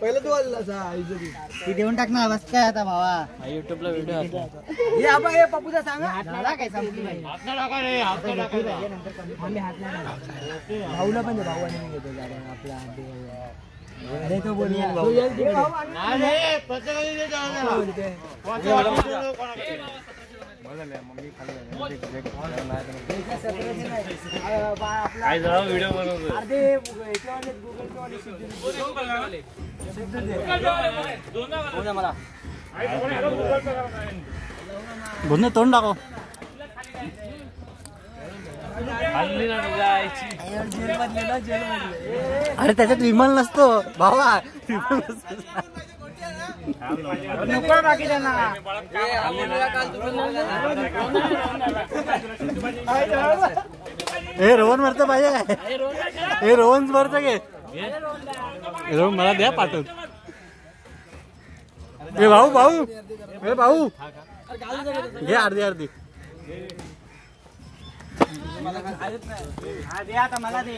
पहिलं तू ती देऊन टाक ना बस काय आता भावा. युट्यूबला व्हिडिओ हे आबा हे पप्पूचा सांगा. झाला काय. आम्ही हात नाही. भाऊला पण भाऊ आणि घेतो गाड्या आपला. अरे तो बोल. येईल आपला- व्हिडिओ बनवतो अर्धे याच्यावाले Google पे वाले सिद्धू- सिद्धू दे. मला. बोलणे तोंड जेलमधले. अरे त्याच्यात विमल नसतो. भावा. नसतो. बाकी त्यांना. हे रोहन मरतं पाहिजे काय? हे रोहन मरतं घे हे रोहन मला द्या पाठवून. हे भाऊ भाऊ. हे भाऊ. घे अर्धी अर्धी. हा, दे आता मला दे.